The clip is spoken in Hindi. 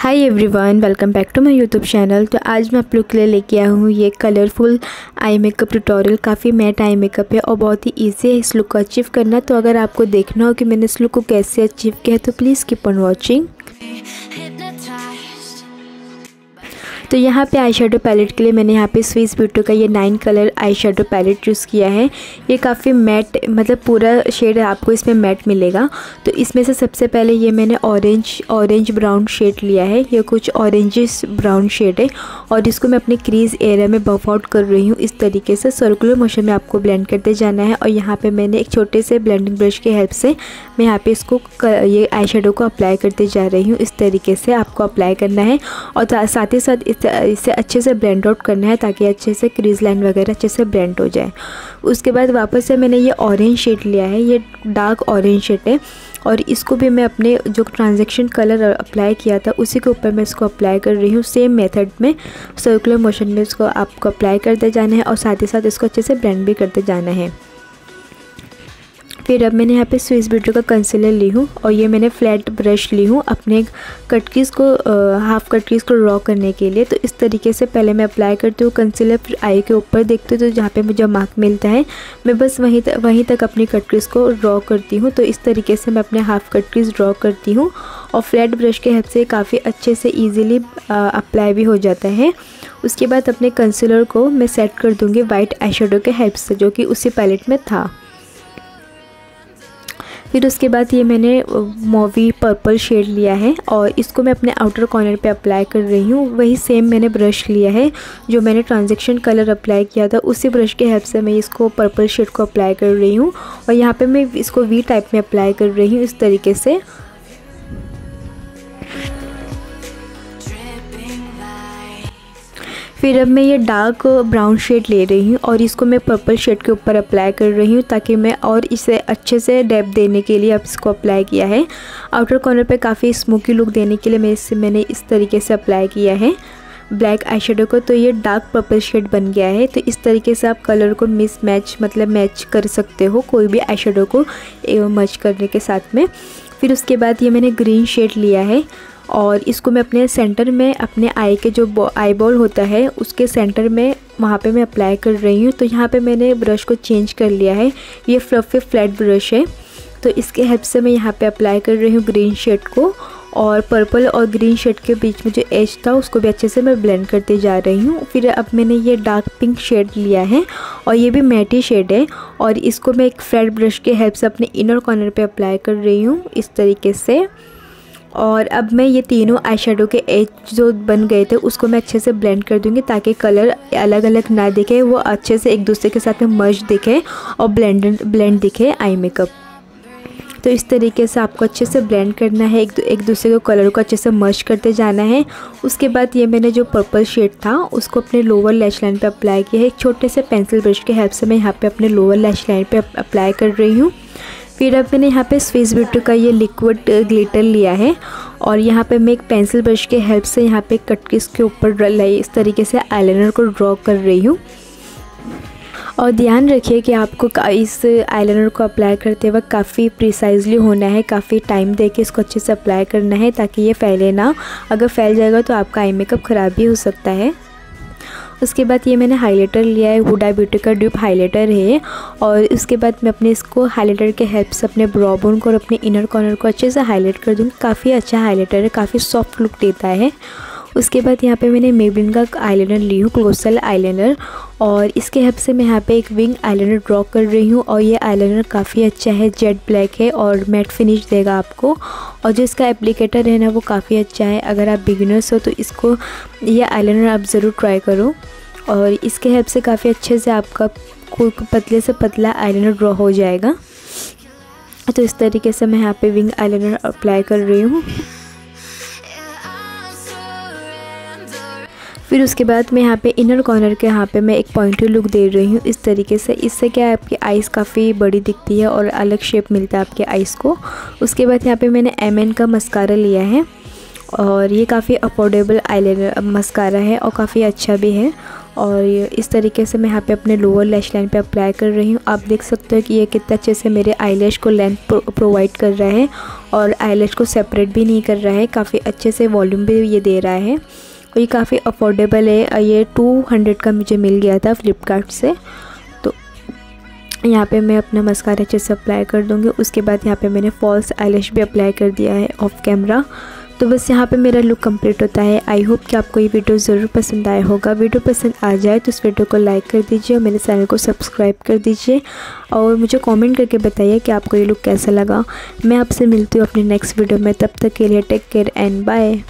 Hi everyone welcome back to my YouTube channel तो आज मैं आप लोग के लिए लेके आया हूँ ये कलरफुल आई मेकअप ट्यूटोरियल काफ़ी मैट आई मेकअप है और बहुत ही इजी है इस लुक को अचीव करना। तो अगर आपको देखना हो कि मैंने इस लुक को कैसे अचीव किया है तो प्लीज़ कीप ऑन वॉचिंग तो यहाँ पे आई पैलेट के लिए मैंने यहाँ पे स्विस ब्यूटो का ये nine colour eye palette choose किया है। ये काफ़ी मैट मतलब पूरा शेड आपको इसमें मैट मिलेगा। तो इसमें से सबसे पहले ये मैंने ऑरेंज ऑरेंज ब्राउन शेड लिया है। ये कुछ ऑरेंजिस ब्राउन शेड है। और इसको मैं अपने क्रीज एरिया में बफ आउट कर रही हूँ। इस तरीके से सर्कुलर मोशन में आपको ब्लेंड करते जाना है। और यहाँ पर मैंने एक छोटे से ब्लेंडिंग ब्रश की हेल्प से मैं यहाँ पर इसको ये आई को अप्लाई करते जा रही हूँ। इस तरीके से आपको अप्लाई करना है। और साथ ही साथ इसे अच्छे से ब्लेंड आउट करना है ताकि अच्छे से क्रीज लाइन वगैरह अच्छे से ब्लेंड हो जाए। उसके बाद वापस से मैंने ये ऑरेंज शेड लिया है, ये डार्क ऑरेंज शेड है और इसको भी मैं अपने जो ट्रांजेक्शन कलर अप्लाई किया था, उसी के ऊपर मैं इसको अप्लाई कर रही हूँ सेम मेथड में सर्कुलर मोशन में इसको आपको अप्लाई करते जाना है और साथ ही साथ इसको अच्छे से ब्लेंड भी करते जाना है। फिर अब मैंने यहाँ पे स्विस ब्यूटी का कंसीलर ली हूँ और ये मैंने फ्लैट ब्रश ली हूँ अपने कटकीज़ को हाफ़ कटकीज़ को ड्रॉ करने के लिए। तो इस तरीके से पहले मैं अप्लाई करती हूँ कंसीलर फिर आई के ऊपर देखती हूँ तो जहाँ पे मुझे मार्क मिलता है। मैं बस वहीं तक वहीं तक अपनी कटकीज़ को ड्रॉ करती हूँ। तो इस तरीके से मैं अपने हाफ़ कटकीज़ ड्रॉ करती हूँ और फ्लैट ब्रश के हेल्प से काफ़ी अच्छे से ईज़िली अप्लाई भी हो जाता है। उसके बाद अपने कंसीलर को मैं सेट कर दूँगी वाइट आई के हेल्प से, जो कि उसी पैलेट में था। फिर उसके बाद ये मैंने मोवी पर्पल शेड लिया है और इसको मैं अपने आउटर कॉर्नर पे अप्लाई कर रही हूँ। वही सेम मैंने ब्रश लिया है, जो मैंने ट्रांजेक्शन कलर अप्लाई किया था, उसी ब्रश के हेल्प से मैं इसको पर्पल शेड को अप्लाई कर रही हूँ। और यहाँ पर मैं इसको वी टाइप में अप्लाई कर रही हूँ इस तरीके से। फिर अब मैं ये डार्क ब्राउन शेड ले रही हूँ और इसको मैं पर्पल शेड के ऊपर अप्लाई कर रही हूँ ताकि मैं और इसे अच्छे से डेप देने के लिए अब इसको अप्लाई किया है। आउटर कॉर्नर पे काफ़ी स्मोकी लुक देने के लिए मैं इसे मैंने इस तरीके से अप्लाई किया है। ब्लैक आई को तो ये डार्क पर्पल शेड बन गया है तो इस तरीके से आप कलर को मिस मैच मतलब मैच कर सकते हो कोई भी आई को मच करने के साथ में। फिर उसके बाद ये मैंने ग्रीन शेड लिया है। और इसको मैं अपने सेंटर में, अपने आई के जो आई बॉल होता है, उसके सेंटर में, वहाँ पे मैं अप्लाई कर रही हूँ। तो यहाँ पे मैंने ब्रश को चेंज कर लिया है। ये फ्लफी फ्लैट ब्रश है। तो इसके हेल्प से मैं यहाँ पे अप्लाई कर रही हूँ ग्रीन शेड को। और पर्पल और ग्रीन शेड के बीच में जो एज था, उसको भी अच्छे से मैं ब्लेंड करते जा रही हूँ। फिर अब मैंने ये डार्क पिंक शेड लिया है और ये भी मैटी शेड है। और इसको मैं एक फ्लैट ब्रश के हेल्प से अपने इनर कॉर्नर पे अप्लाई कर रही हूँ, इस तरीके से। और अब मैं ये तीनों आई के एज जो बन गए थे, उसको मैं अच्छे से ब्लेंड कर दूँगी ताकि कलर अलग अलग ना दिखे, वो अच्छे से एक दूसरे के साथ में मर्ज दिखे और ब्लेंड ब्लेंड दिखे आई मेकअप तो इस तरीके से आपको अच्छे से ब्लेंड करना है, एक एक दूसरे को कलर को अच्छे से मर्ज करते जाना है। उसके बाद ये मैंने जो पर्पल शेड था, उसको अपने लोअर लैश लाइन पे अप्लाई किया है। एक छोटे से पेंसिल ब्रश के हेल्प से मैं यहाँ पे अपने लोअर लैश लाइन पे अप्लाई कर रही हूँ। फिर अब मैंने यहाँ पे स्विस ब्यूटी का ये लिक्विड ग्लिटर लिया है और यहाँ पे मैं एक पेंसिल ब्रश के हेल्प से यहाँ पे कटकिस के ऊपर इस तरीके से आईलाइनर को ड्रॉ कर रही हूँ। और ध्यान रखिए कि आपको इस आईलाइनर को अप्लाई करते वक्त काफ़ी प्रिसाइजली होना है, काफ़ी टाइम दे के इसको अच्छे से अप्लाई करना है ताकि ये फैले ना। अगर फैल जाएगा तो आपका आई मेकअप ख़राब भी हो सकता है। उसके बाद ये मैंने हाइलाइटर लिया है हुडा ब्यूटी का ड्यूप हाइलाइटर है और उसके बाद मैं अपने इसको हाइलाइटर के हेल्प से अपने ब्रॉबोन को और अपने इनर कॉर्नर को अच्छे से हाईलाइट कर दूँगी। काफ़ी अच्छा हाईलाइटर है, काफ़ी सॉफ्ट लुक देता है। उसके बाद यहाँ पे मैंने मेबिन का आईलाइनर ली हूँ, क्लोसल आईलाइनर और इसके हेल्प से मैं यहाँ पे एक विंग आईलाइनर ड्रॉ कर रही हूँ और ये आईलाइनर काफ़ी अच्छा है, जेट ब्लैक है और मैट फिनिश देगा आपको। और जो इसका एप्लीकेटर है ना, वो काफ़ी अच्छा है। अगर आप बिगिनर्स हो तो इसको, ये आईलाइनर आप ज़रूर ट्राई करो। और इसके हेल्प से काफ़ी अच्छे से आपका कोई पतले से पतला आईलाइनर ड्रॉ हो जाएगा। तो इस तरीके से मैं यहाँ पे विंग आईलाइनर अप्लाई कर रही हूँ। फिर उसके बाद मैं यहाँ पे इनर कॉर्नर के यहाँ पे मैं एक पॉइंटी लुक दे रही हूँ इस तरीके से। इससे क्या है, आपकी आइज़ काफ़ी बड़ी दिखती है और अलग शेप मिलता है आपके आइज़ को। उसके बाद यहाँ पे मैंने एमएन का मस्कारा लिया है और ये काफ़ी अफोर्डेबल आईलाइनर मस्कारा है और काफ़ी अच्छा भी है। और इस तरीके से मैं यहाँ पे अपने लोअर लैश लाइन पे अप्लाई कर रही हूँ। आप देख सकते हो कि ये कितना अच्छे से मेरे आई को लेंथ प्रोवाइड कर रहा है और आई को सेपरेट भी नहीं कर रहा है, काफ़ी अच्छे से वॉल्यूम भी ये दे रहा है। और ये काफ़ी अफोर्डेबल है। ये टू हंड्रेड का मुझे मिल गया था फ्लिपकार्ट से। तो यहाँ पे मैं अपना मस्कारा अच्छे से अप्लाई कर दूँगी। उसके बाद यहाँ पे मैंने फॉल्स आईलैश भी अप्लाई कर दिया है ऑफ़ कैमरा तो बस यहाँ पे मेरा लुक कंप्लीट होता है। आई होप कि आपको ये वीडियो ज़रूर पसंद आया होगा। वीडियो पसंद आ जाए तो इस वीडियो को लाइक कर दीजिए और मेरे चैनल को सब्सक्राइब कर दीजिए। और मुझे कमेंट करके बताइए कि आपको ये लुक कैसा लगा। मैं आपसे मिलती हूँ अपने नेक्स्ट वीडियो में। तब तक के लिए टेक केयर एंड बाय